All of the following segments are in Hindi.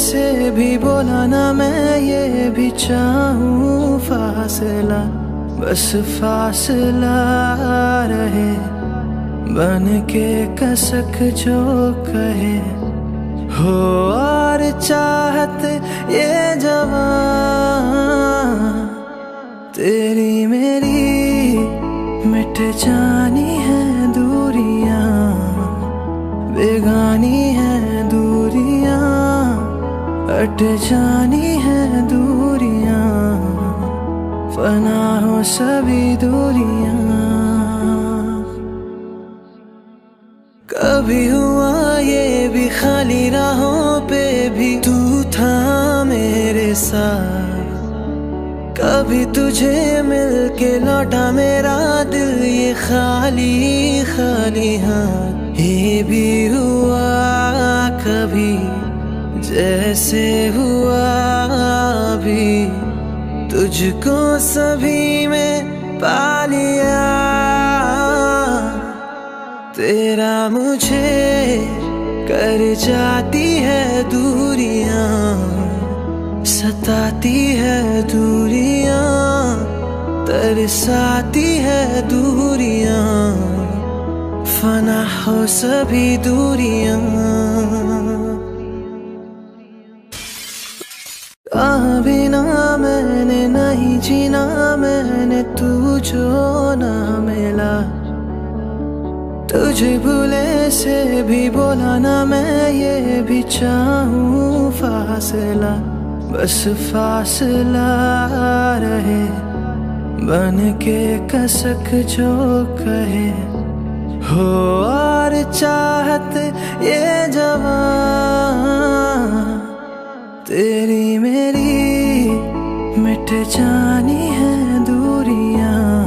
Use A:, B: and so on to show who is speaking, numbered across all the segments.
A: से भी बोला ना मैं ये भी चाहूँ, फासला। बस फासला रहे बन के कसक जो कहे। हो और चाहत ये जवान, तेरी मेरी मिट जानी है दूरियाँ। बेगानी अट जानी है दूरियाँ फना हो सभी दूरियाँ। कभी हुआ ये भी खाली राहों पे भी तू था मेरे साथ। कभी तुझे मिल के लौटा मेरा दिल ये खाली खाली हाँ ये भी हुआ कभी। जैसे हुआ भी तुझको सभी में पा लिया। तेरा मुझे कर जाती है दूरियाँ, सताती है दूरियाँ, तरसाती है दूरियाँ। फना हो सभी दूरियाँ। बिना मैंने, नहीं जीना मैंने तू जो ना मिला। तुझे भूले से भी बोला ना मैं, ये भी चाहूँ फासला। बस फासला रहे, बन के कसक जो कहे। हो और चाहत ये जवान तेरी मेरी मिट जानी है दूरियाँ,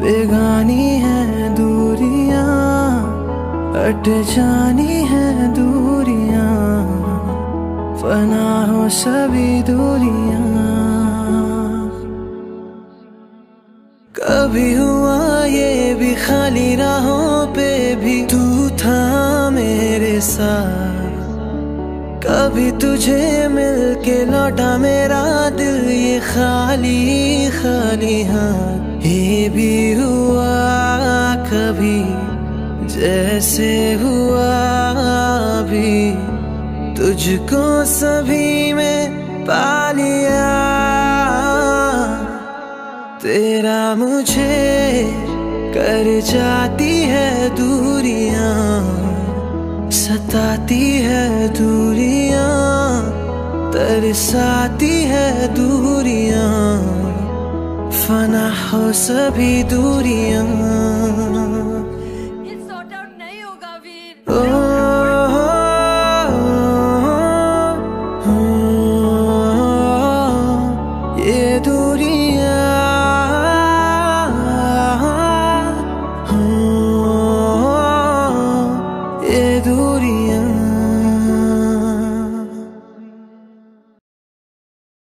A: बेगानी है दूरियाँ अट जानी है दूरियाँ, फना हो सभी दूरियाँ। कभी हुआ ये भी खाली राहों पे भी तू था मेरे साथ। कभी तुझे मिल के लौटा मेरा दिल, ये खाली खाली हाँ ये भी हुआ कभी, जैसे हुआ भी। तुझको सभी में पा लिया, तेरा मुझे कर जाती है दूरियाँ। सताती है दूरियाँ तरसाती है दूरियाँ फना हो सभी दूरियाँ।